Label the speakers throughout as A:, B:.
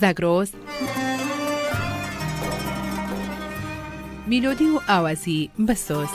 A: زاگرۆس میلۆدی و ئاوازی بەسۆس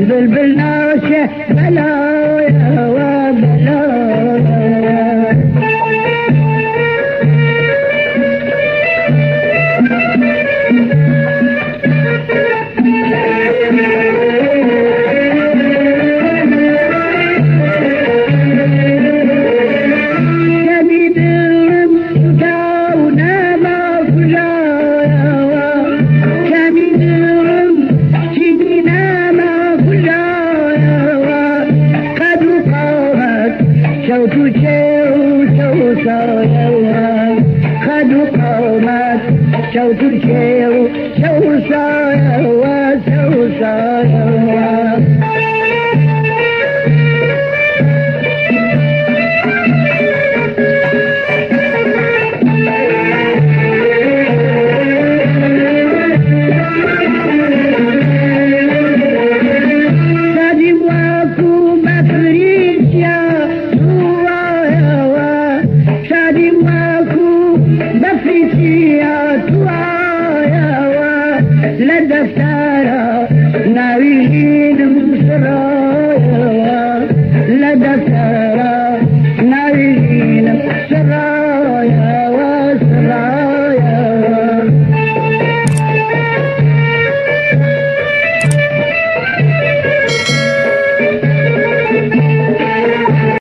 B: ذو البلاشة بلا तुझे उठो सायवा खादु खाओमा चौ तुझे उठो सायवा चौ सायवा Sia tuaya wa la dasara na wihidum surah.